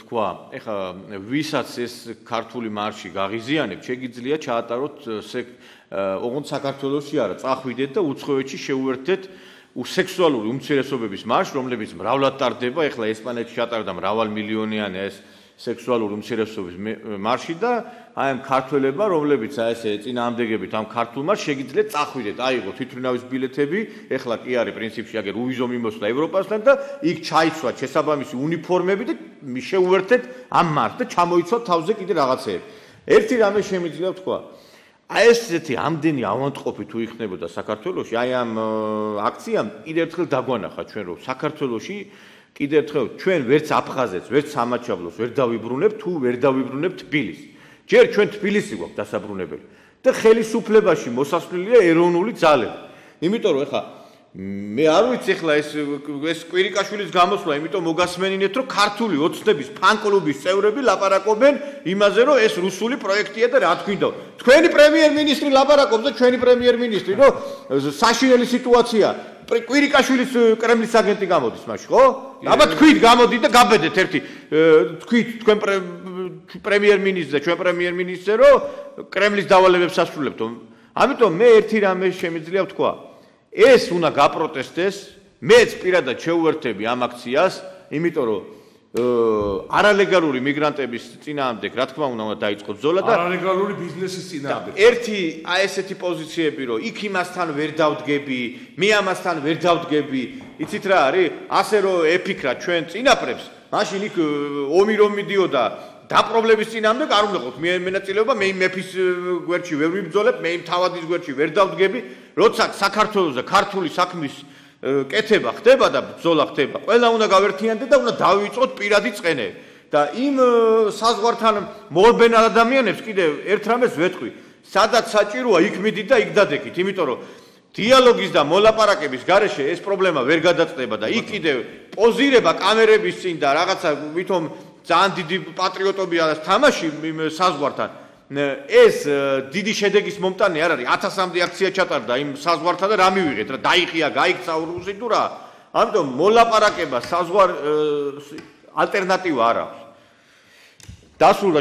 თქვა, ეხა ვისაც ეს ქართული მარში გაღიზიანებ, შეგიძლია ჩაატაროთ ოღონდ საქართველოსი არა, წახვიდეთ და უცხოეთში შეუერთდეთ სექსუალური უმცირესობების მარშს, რომლებიც მრავლად ტარდება, ეხლა ესპანეთში ჩატარდა მრავალ მილიონიანი ეს სექსუალური უმცირესობის მარში და აი ამ ქართველებმა, რომლებიც აი ესე წინაამდეგებით ამ ქართულმა შეგიძლიათ წახვიდეთ, აიღო თვითმფრინავის ბილეთები, ეხლა კი არის პრინციპში აგერ უვიზო მიმოსვლა ევროპასთან და იქ ჩაიცვათ შესაბამისი უნიფორმები და შეუერთეთ ამ მარს და ჩამოიცვათ თავზე კიდე რაღაცეები. ერთი რამე შემიძლია თქვა. აი ესეთი ამდენი ავანტყოფი თუ იქნებოდა საქართველოში, აი ამ აქციამ კიდევ ერთხელ დაგვანახა ჩვენ რომ საქართველოში კიდევ ერთხელ ჩვენ ვერც აფხაზეთს, ვერც სამაჩაბლოს ვერ დავიბრუნებ თუ ვერ დავიბრუნებ თბილისს. ჯერ ჩვენ თბილისი გვაქვს დასაბრუნებელი და ხელისუფლებაში მოსასვლელია ეროვნული ძალები. იმიტომ რომ ეხა მე არ ვიცი ეხლა ეს ეს კვირიკაშვილის გამოსვლა, იმიტომ მოგასმენინეთ რომ ქართული ოცნების ფანკლუბის წევრები ლაპარაკობენ იმაზე რომ ეს რუსული პროექტია და რა თქვინდა. თქვენი პრემიერ-მინისტრი ლაპარაკობს და ჩვენი პრემიერ-მინისტრი რომ საშინელი სიტუაცია კვირიკაშვილის კრემლის აგენტი გამოდის მაშინ, ხო? აბა თქვით გამოდი და გაბედეთ ერთი თქვით თქვენ პრემიერ-მინისტრზე, ჩვენ პრემიერ-მინისტრზე რომ კრემლის დავალებებს ასრულებთ. ამიტომ მე ერთი რამე შემიძლია ვთქვა. ეს უნდა გაპროტესტდეს, მეც პირადად შეუერთები ამ აქციას, იმიტომ რომ არალეგალური მიგრანტების წინააღმდეგ, რა თქმა უნდა, უნდა დაიწყოს ბრძოლა და არალეგალური ბიზნესის წინააღმდეგ. ერთი აი ესეთი პოზიციები, რომ იქ იმასთან ვერ დავდგები, მე ამასთან ვერ დავდგები, იცით რა არის? ასე რომ ეფიქრა ჩვენ წინაპრებს, მაშინ იქ ომი რომ მიდიოდა და პრობლემის წინააღმდეგ არ უნდა ყოთ მე მენაწილეობა, მე მეფის გვერდში ვერ ვიბრძოლებ, მე თავადის გვერდში ვერ დავდგები, როცა საქართველოს და ქართული საქმის კეთება ხდება და ბრძოლა ხდება. ყველა უნდა გავერთიანდეთ და უნდა დავიწყოთ პირადი წენე. და იმ საზღვართან მორბენ ადამიანებს კიდევ ერთ რამეს ვეთქვი. სადაც საჭიროა, იქ მიდით და იქ დადეკით, იმიტომ რომ დიალოგის და მოლაპარაკების გარეშე ეს პრობლემა ვერ გადაწდება და იქ კიდევ პოზირება კამერების წინ და რაღაცა ვითომ ძალიან დიდი პატრიოტობია და თამაში საზღვართან. ეს დიდი შედეგის მომტანი არ არის. 1000-მდე აქცია ჩატარდა იმ საზღვართან და რა მივიღეთ რა? დაიხია გაიქცა რუსი თუ რა? ამიტომ მოლაპარაკება საზღვარ ალტერნატივა არ აქვს. დასრულდა